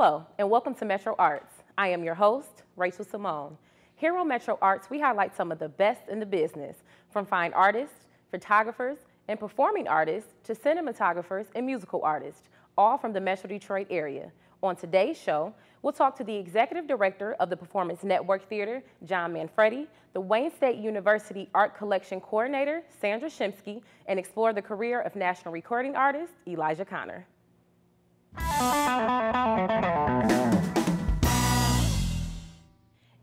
Hello, and welcome to Metro Arts. I am your host, Rachel Simone. Here on Metro Arts, we highlight some of the best in the business, from fine artists, photographers, and performing artists to cinematographers and musical artists, all from the Metro Detroit area. On today's show, we'll talk to the executive director of the Performance Network Theater, John Manfredi, the Wayne State University Art Collection Coordinator, Sandra Schemske, and explore the career of national recording artist, Elijah Connor.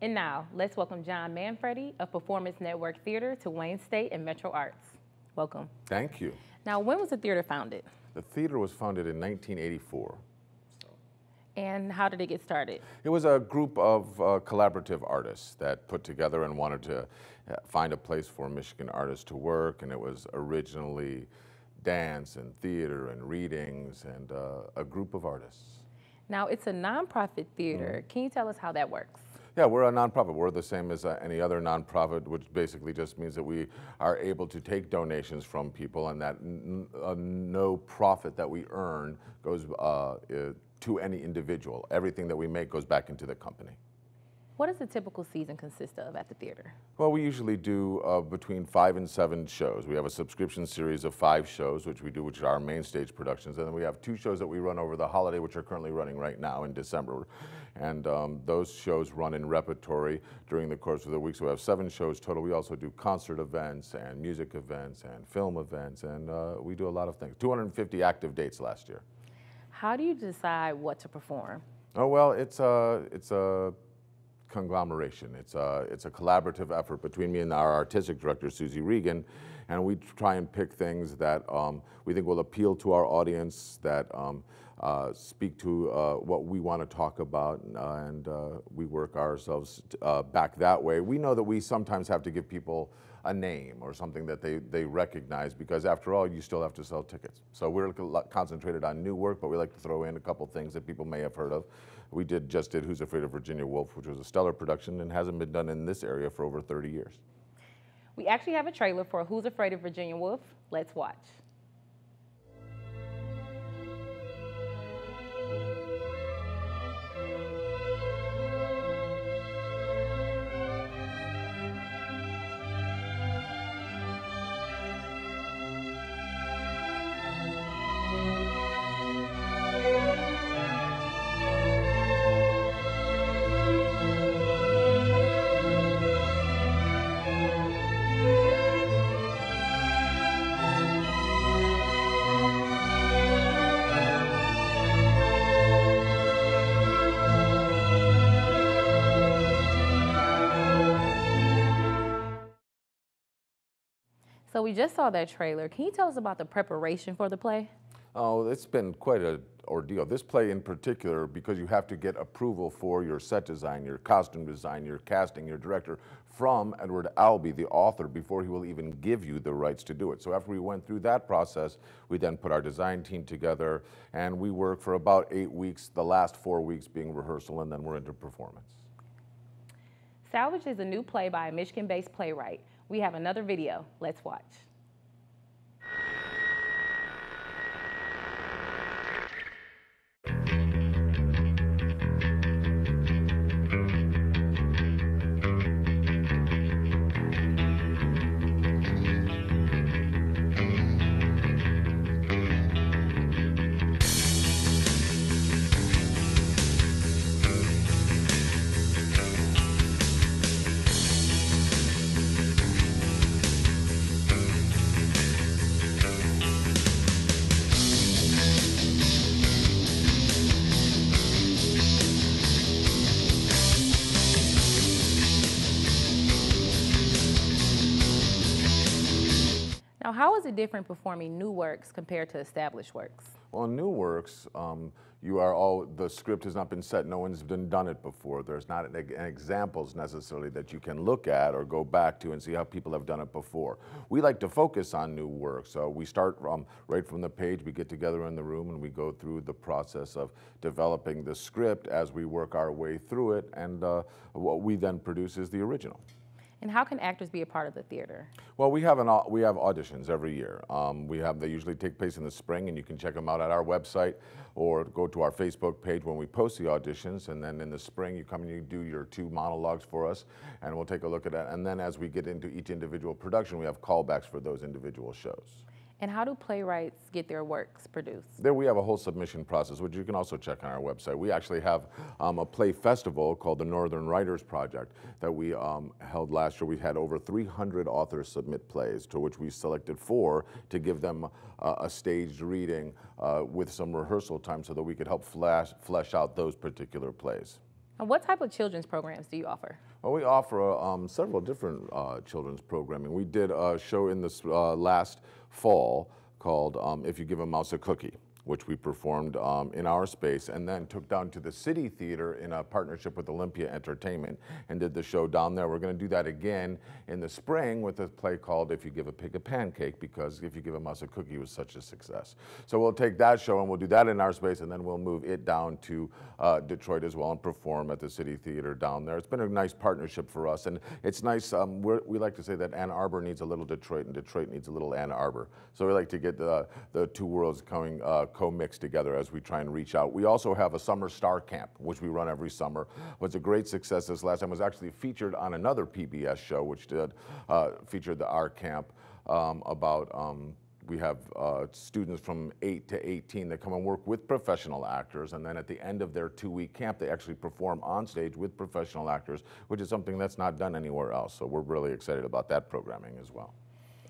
And now, let's welcome John Manfredi of Performance Network Theater to Wayne State and Metro Arts. Welcome. Thank you. Now, when was the theater founded? The theater was founded in 1984. And how did it get started? It was a group of uh, collaborative artists that put together and wanted to uh, find a place for Michigan artists to work, and it was originally dance and theater and readings and uh, a group of artists. Now, it's a nonprofit theater. Mm. Can you tell us how that works? Yeah, we're a nonprofit. We're the same as uh, any other nonprofit, which basically just means that we are able to take donations from people and that uh, no profit that we earn goes uh, to any individual. Everything that we make goes back into the company. What does a typical season consist of at the theater? Well, we usually do uh, between five and seven shows. We have a subscription series of five shows, which we do, which are our main stage productions. And then we have two shows that we run over the holiday, which are currently running right now in December. And um, those shows run in repertory during the course of the week. So we have seven shows total. We also do concert events and music events and film events. And uh, we do a lot of things. 250 active dates last year. How do you decide what to perform? Oh, well, it's a, it's a conglomeration. It's a, it's a collaborative effort between me and our artistic director, Susie Regan, and we try and pick things that um, we think will appeal to our audience, that um, uh, speak to uh, what we want to talk about, uh, and uh, we work ourselves uh, back that way. We know that we sometimes have to give people a name or something that they, they recognize because after all, you still have to sell tickets. So we're concentrated on new work, but we like to throw in a couple things that people may have heard of. We did just did Who's Afraid of Virginia Woolf, which was a stellar production and hasn't been done in this area for over 30 years. We actually have a trailer for Who's Afraid of Virginia Woolf. Let's watch. So we just saw that trailer. Can you tell us about the preparation for the play? Oh, it's been quite an ordeal. This play in particular, because you have to get approval for your set design, your costume design, your casting, your director from Edward Albee, the author, before he will even give you the rights to do it. So after we went through that process, we then put our design team together and we worked for about eight weeks, the last four weeks being rehearsal, and then we're into performance. Salvage is a new play by a Michigan-based playwright. We have another video. Let's watch. Now, how is it different performing new works compared to established works? Well, new works, um, you are all, the script has not been set, no one's been done it before. There's not an, an examples necessarily that you can look at or go back to and see how people have done it before. We like to focus on new work, so we start from, right from the page, we get together in the room and we go through the process of developing the script as we work our way through it, and uh, what we then produce is the original. And how can actors be a part of the theater? Well, we have an we have auditions every year. Um, we have they usually take place in the spring, and you can check them out at our website or go to our Facebook page when we post the auditions. And then in the spring, you come and you do your two monologues for us, and we'll take a look at that. And then as we get into each individual production, we have callbacks for those individual shows. And how do playwrights get their works produced? There we have a whole submission process, which you can also check on our website. We actually have um, a play festival called the Northern Writers Project that we um, held last year. We had over 300 authors submit plays, to which we selected four to give them uh, a staged reading uh, with some rehearsal time so that we could help flash, flesh out those particular plays. And what type of children's programs do you offer? Well, we offer um, several different uh, children's programming. We did a show in this uh, last fall called um, If You Give a Mouse a Cookie which we performed um, in our space and then took down to the City Theater in a partnership with Olympia Entertainment and did the show down there. We're going to do that again in the spring with a play called If You Give a Pig a Pancake because If You Give a Mouse a Cookie was such a success. So we'll take that show and we'll do that in our space and then we'll move it down to uh, Detroit as well and perform at the City Theater down there. It's been a nice partnership for us and it's nice. Um, we like to say that Ann Arbor needs a little Detroit and Detroit needs a little Ann Arbor. So we like to get the, the two worlds coming uh, co-mixed together as we try and reach out. We also have a summer star camp, which we run every summer. Was a great success this last time. Was actually featured on another PBS show, which did uh, featured the R camp um, about. Um, we have uh, students from 8 to 18 that come and work with professional actors, and then at the end of their two-week camp, they actually perform on stage with professional actors, which is something that's not done anywhere else. So we're really excited about that programming as well.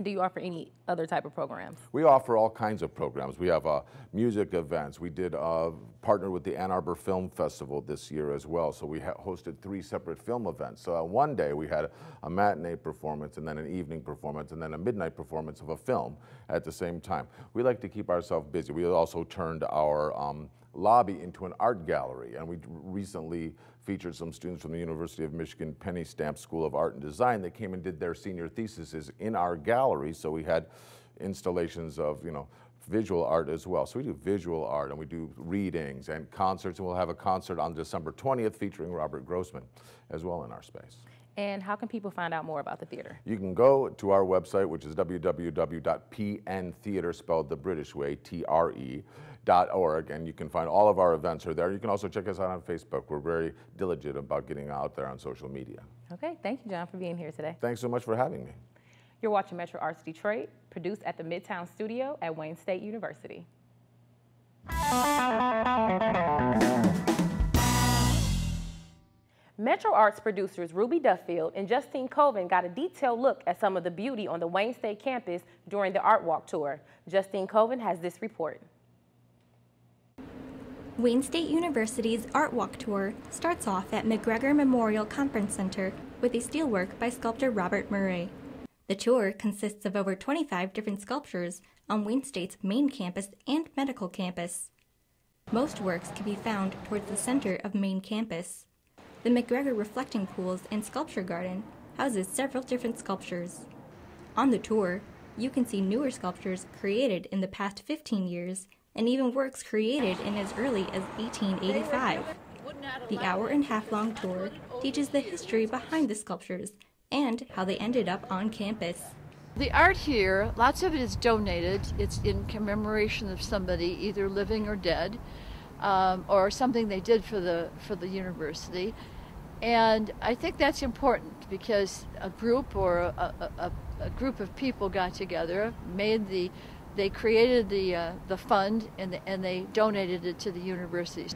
Do you offer any other type of programs? We offer all kinds of programs. We have uh, music events. We did uh, partner with the Ann Arbor Film Festival this year as well. So we hosted three separate film events. So uh, one day we had a matinee performance and then an evening performance and then a midnight performance of a film at the same time. We like to keep ourselves busy. We also turned our um, lobby into an art gallery. And we recently featured some students from the University of Michigan Penny Stamp School of Art and Design that came and did their senior theses in our gallery. So we had installations of, you know, visual art as well. So we do visual art and we do readings and concerts, and we'll have a concert on December 20th featuring Robert Grossman as well in our space. And how can people find out more about the theater? You can go to our website, which is www.pntheater, spelled the British way, T-R-E, org, and you can find all of our events are there. You can also check us out on Facebook. We're very diligent about getting out there on social media. Okay, thank you, John, for being here today. Thanks so much for having me. You're watching Metro Arts Detroit, produced at the Midtown Studio at Wayne State University. Metro Arts producers Ruby Duffield and Justine Colvin got a detailed look at some of the beauty on the Wayne State campus during the Art Walk Tour. Justine Colvin has this report. Wayne State University's Art Walk Tour starts off at McGregor Memorial Conference Center with a steelwork by sculptor Robert Murray. The tour consists of over 25 different sculptures on Wayne State's main campus and medical campus. Most works can be found towards the center of main campus. The McGregor Reflecting Pools and Sculpture Garden houses several different sculptures. On the tour, you can see newer sculptures created in the past 15 years and even works created in as early as 1885. The hour and half long tour teaches the history behind the sculptures and how they ended up on campus. The art here, lots of it is donated. It's in commemoration of somebody, either living or dead, um, or something they did for the for the university. And I think that's important because a group or a, a, a group of people got together, made the they created the uh, the fund and the, and they donated it to the universities.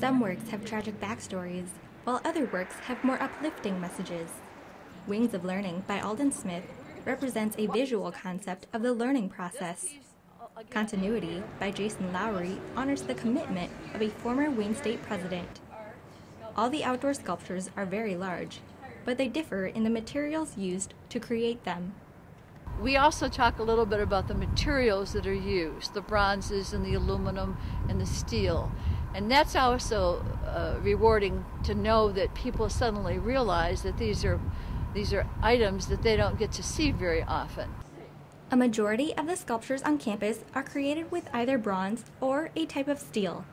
Some works have tragic backstories, while other works have more uplifting messages. Wings of Learning by Alden Smith represents a visual concept of the learning process. Continuity by Jason Lowry honors the commitment of a former Wayne State president. All the outdoor sculptures are very large, but they differ in the materials used to create them. We also talk a little bit about the materials that are used, the bronzes and the aluminum and the steel. And that's also uh, rewarding to know that people suddenly realize that these are, these are items that they don't get to see very often. A majority of the sculptures on campus are created with either bronze or a type of steel.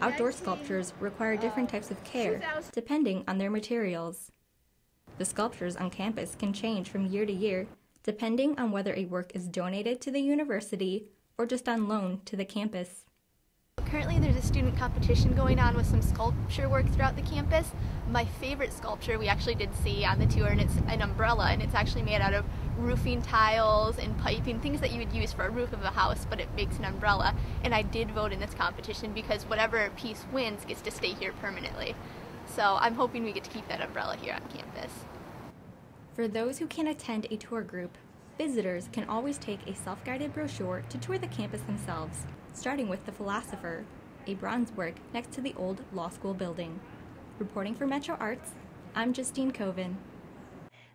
Outdoor sculptures require different types of care, depending on their materials. The sculptures on campus can change from year to year depending on whether a work is donated to the university or just on loan to the campus. Currently, there's a student competition going on with some sculpture work throughout the campus. My favorite sculpture we actually did see on the tour, and it's an umbrella, and it's actually made out of roofing tiles and piping, things that you would use for a roof of a house, but it makes an umbrella. And I did vote in this competition because whatever piece wins gets to stay here permanently. So I'm hoping we get to keep that umbrella here on campus. For those who can't attend a tour group, visitors can always take a self guided brochure to tour the campus themselves, starting with The Philosopher, a bronze work next to the old law school building. Reporting for Metro Arts, I'm Justine Colvin.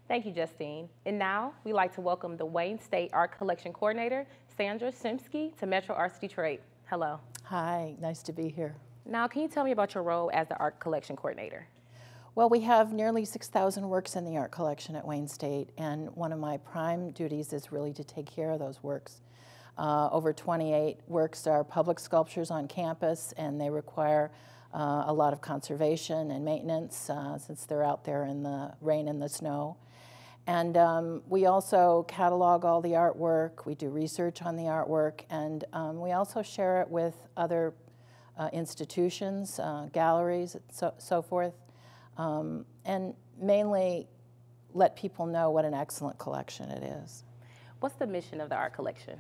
Thank you, Justine. And now we'd like to welcome the Wayne State Art Collection Coordinator, Sandra Schemske, to Metro Arts Detroit. Hello. Hi, nice to be here. Now, can you tell me about your role as the Art Collection Coordinator? Well, we have nearly 6,000 works in the art collection at Wayne State, and one of my prime duties is really to take care of those works. Uh, over 28 works are public sculptures on campus, and they require uh, a lot of conservation and maintenance uh, since they're out there in the rain and the snow. And um, we also catalog all the artwork, we do research on the artwork, and um, we also share it with other uh, institutions, uh, galleries, so, so forth um, and mainly let people know what an excellent collection it is. What's the mission of the art collection?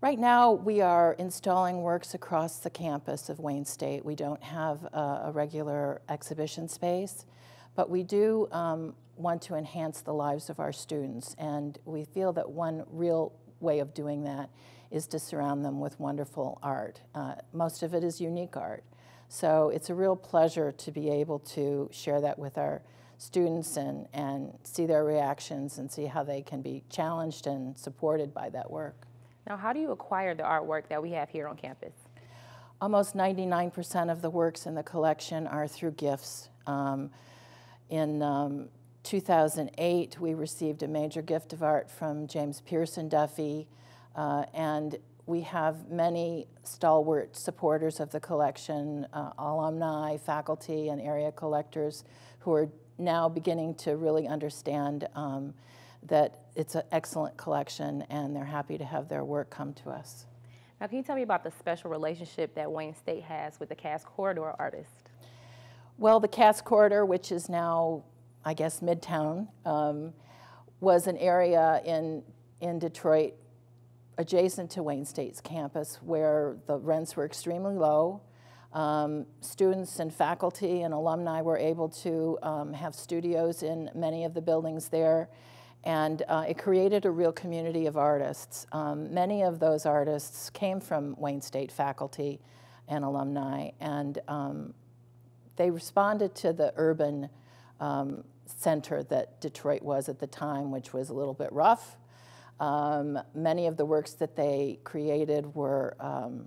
Right now, we are installing works across the campus of Wayne State. We don't have a, a regular exhibition space, but we do um, want to enhance the lives of our students, and we feel that one real way of doing that is to surround them with wonderful art. Uh, most of it is unique art. So it's a real pleasure to be able to share that with our students and, and see their reactions and see how they can be challenged and supported by that work. Now, how do you acquire the artwork that we have here on campus? Almost 99% of the works in the collection are through gifts. Um, in um, 2008, we received a major gift of art from James Pearson Duffy, uh, and we have many stalwart supporters of the collection, uh, alumni, faculty, and area collectors who are now beginning to really understand um, that it's an excellent collection and they're happy to have their work come to us. Now, can you tell me about the special relationship that Wayne State has with the Cass Corridor artist? Well, the Cass Corridor, which is now, I guess, Midtown, um, was an area in, in Detroit adjacent to Wayne State's campus where the rents were extremely low. Um, students and faculty and alumni were able to um, have studios in many of the buildings there. And uh, it created a real community of artists. Um, many of those artists came from Wayne State faculty and alumni, and um, they responded to the urban um, center that Detroit was at the time, which was a little bit rough um, many of the works that they created were um,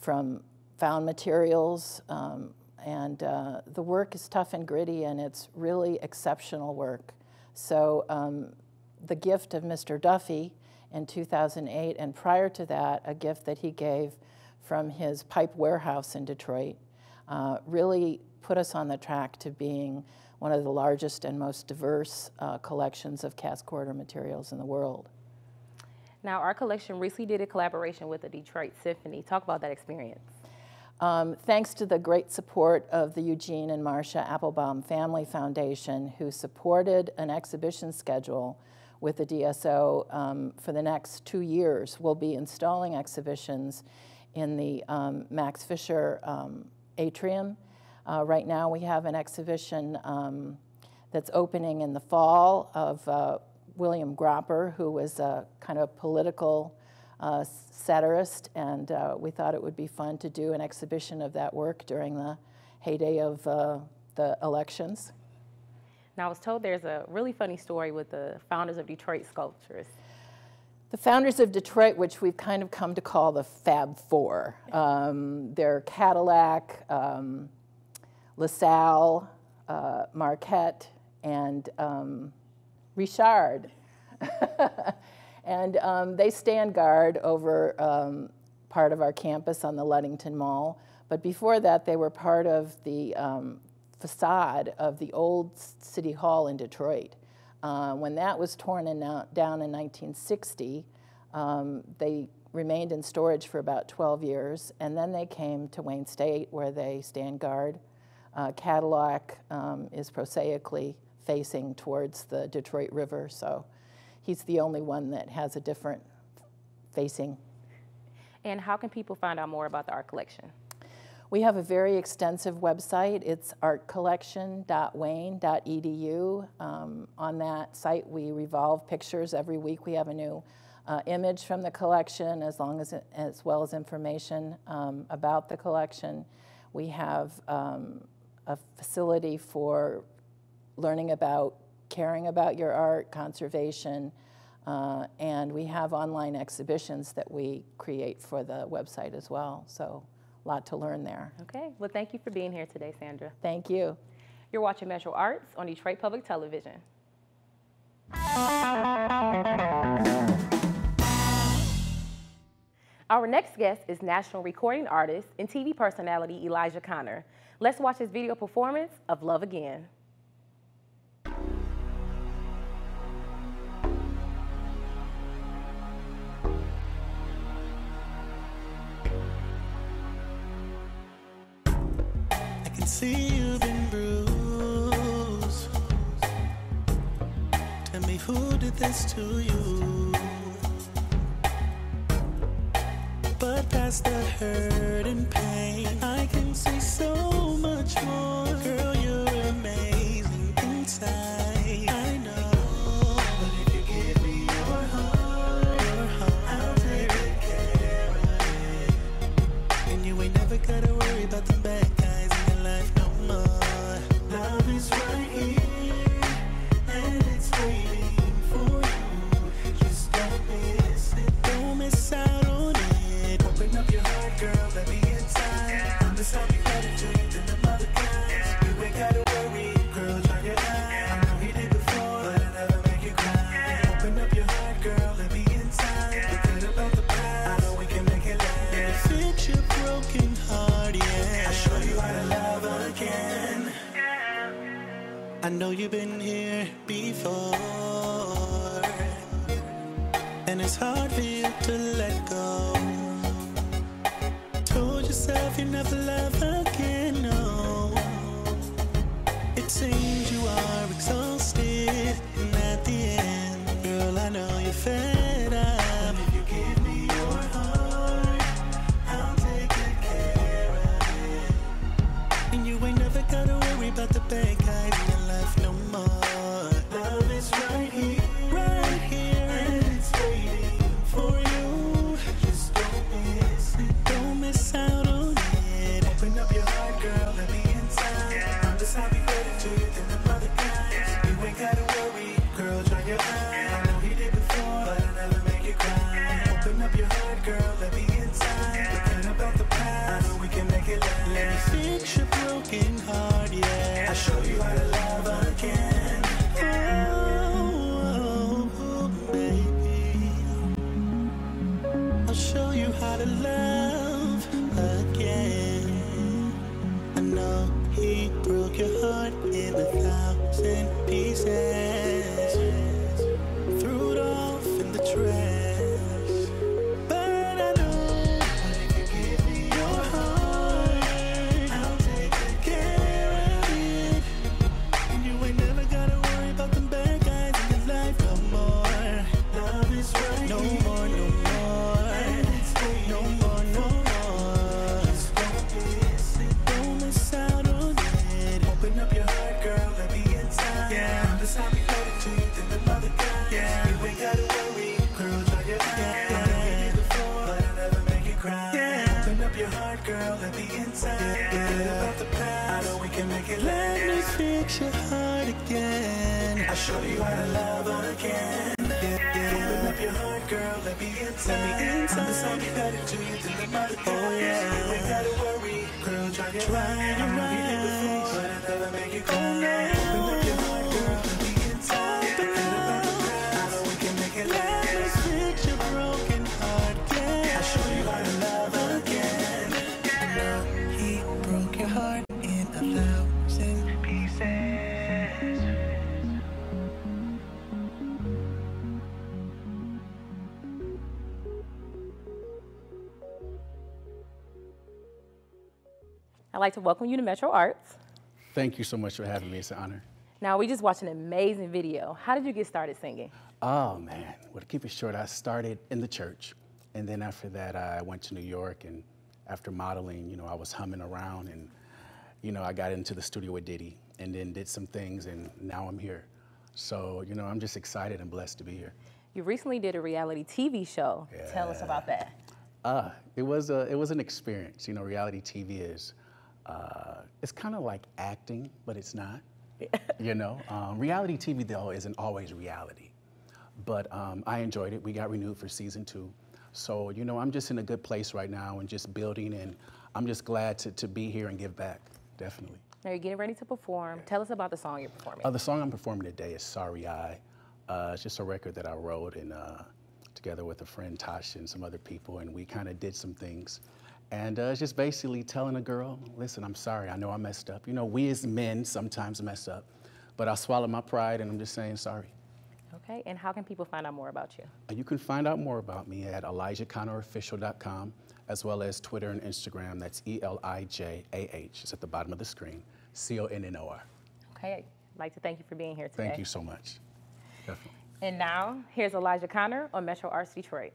from found materials, um, and uh, the work is tough and gritty, and it's really exceptional work. So um, the gift of Mr. Duffy in 2008, and prior to that, a gift that he gave from his pipe warehouse in Detroit, uh, really put us on the track to being one of the largest and most diverse uh, collections of Cass Corridor materials in the world. Now, our collection recently did a collaboration with the Detroit Symphony. Talk about that experience. Um, thanks to the great support of the Eugene and Marcia Applebaum Family Foundation, who supported an exhibition schedule with the DSO um, for the next two years. We'll be installing exhibitions in the um, Max Fisher um, atrium uh, right now, we have an exhibition um, that's opening in the fall of uh, William Gropper, who was a kind of political uh, satirist, and uh, we thought it would be fun to do an exhibition of that work during the heyday of uh, the elections. Now, I was told there's a really funny story with the founders of Detroit Sculptures. The founders of Detroit, which we've kind of come to call the Fab Four, um, they're Cadillac, um, LaSalle, uh, Marquette, and um, Richard. and um, they stand guard over um, part of our campus on the Ludington Mall. But before that, they were part of the um, facade of the old City Hall in Detroit. Uh, when that was torn in, uh, down in 1960, um, they remained in storage for about 12 years, and then they came to Wayne State, where they stand guard uh, Cadillac um, is prosaically facing towards the Detroit River, so he's the only one that has a different facing. And how can people find out more about the art collection? We have a very extensive website. It's artcollection.wayne.edu. Um, on that site, we revolve pictures every week. We have a new uh, image from the collection, as long as as well as information um, about the collection. We have um, a facility for learning about caring about your art, conservation, uh, and we have online exhibitions that we create for the website as well. So a lot to learn there. Okay, well thank you for being here today, Sandra. Thank you. You're watching Metro Arts on Detroit Public Television. Our next guest is national recording artist and TV personality Elijah Connor. Let's watch this video performance of Love Again. I can see you've been bruised. Tell me who did this to you? past the hurt and pain. I can see so much more. Girl, you're amazing inside. know you've been here before, and it's hard for you to let go. Told yourself you never love again. I'd like to welcome you to Metro Arts. Thank you so much for having me. It's an honor. Now, we just watched an amazing video. How did you get started singing? Oh man, well to keep it short, I started in the church, and then after that, I went to New York, and after modeling, you know, I was humming around, and you know, I got into the studio with Diddy, and then did some things, and now I'm here. So you know, I'm just excited and blessed to be here. You recently did a reality TV show. Tell us about that. Uh, it was a, it was an experience. You know, reality TV is, uh, it's kind of like acting, but it's not. you know, um, reality TV though isn't always reality, but um, I enjoyed it. We got renewed for season two, so you know, I'm just in a good place right now and just building, and I'm just glad to, to be here and give back, definitely. Now you're getting ready to perform. Tell us about the song you're performing. Uh, the song I'm performing today is Sorry I. Uh, it's just a record that I wrote and uh, together with a friend Tasha and some other people, and we kind of did some things. And uh, it's just basically telling a girl, listen, I'm sorry, I know I messed up. You know, we as men sometimes mess up, but I swallow my pride and I'm just saying sorry. okay, and how can people find out more about you? Uh, You can find out more about me at ElijahConnorOfficial.com, as well as Twitter and Instagram. That's E L I J A H. It's at the bottom of the screen. C O N N O R. Okay, I'd like to thank you for being here today. Thank you so much. Definitely. And now, here's Elijah Connor on Metro Arts Detroit.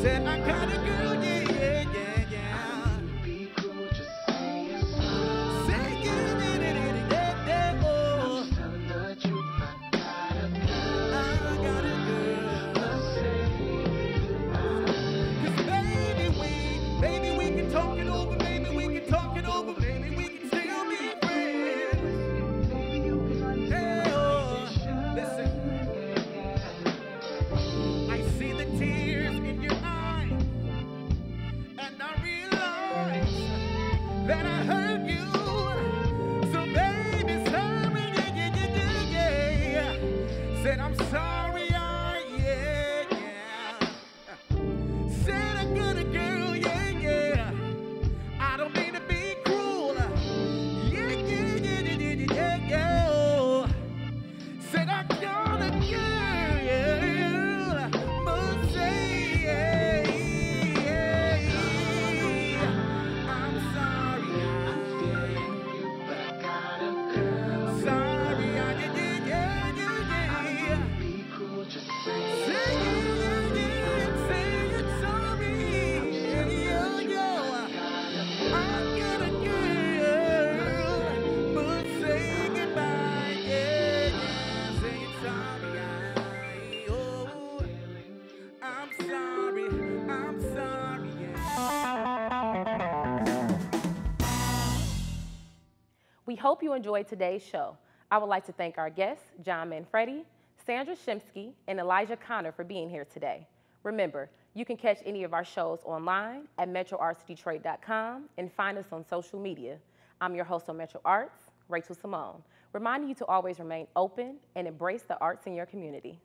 Said I got hope you enjoyed today's show. I would like to thank our guests, John Manfredi, Sandra Schemske, and Elijah Connor for being here today. Remember, you can catch any of our shows online at metroartsdetroit.com and find us on social media. I'm your host on Metro Arts, Rachel Simone, reminding you to always remain open and embrace the arts in your community.